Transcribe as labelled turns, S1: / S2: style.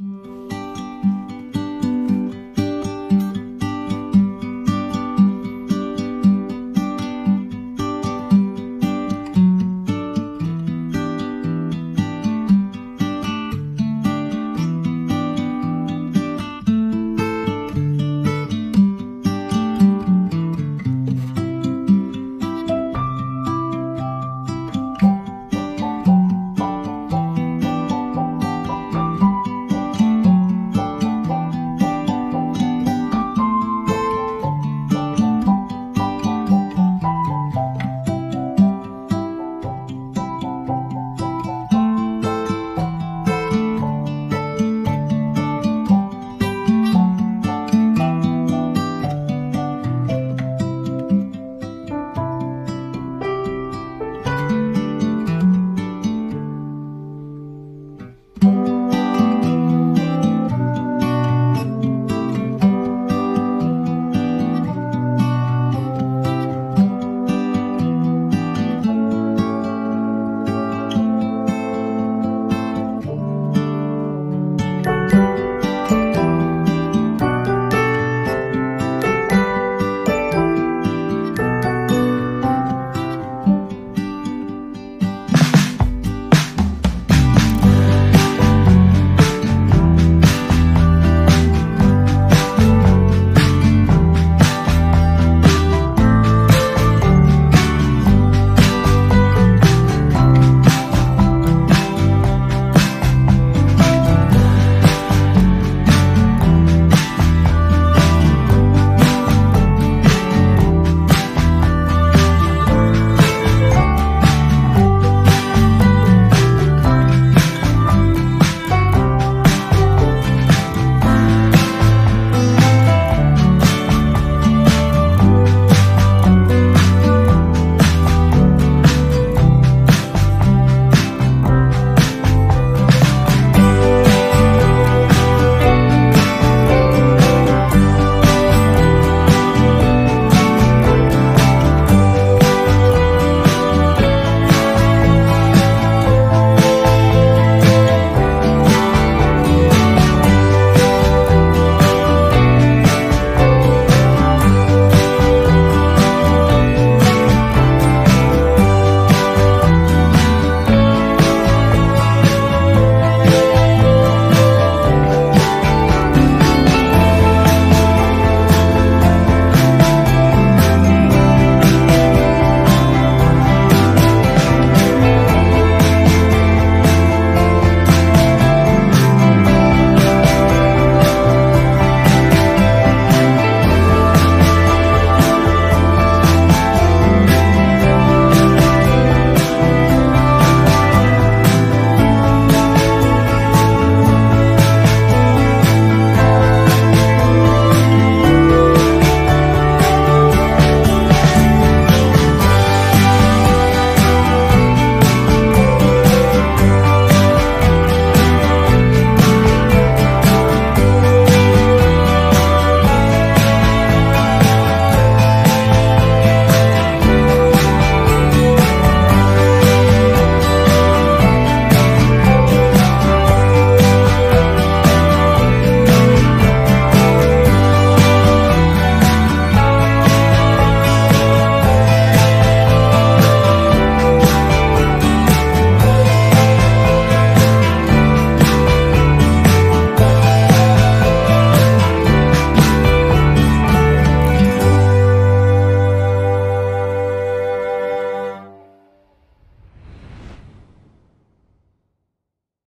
S1: you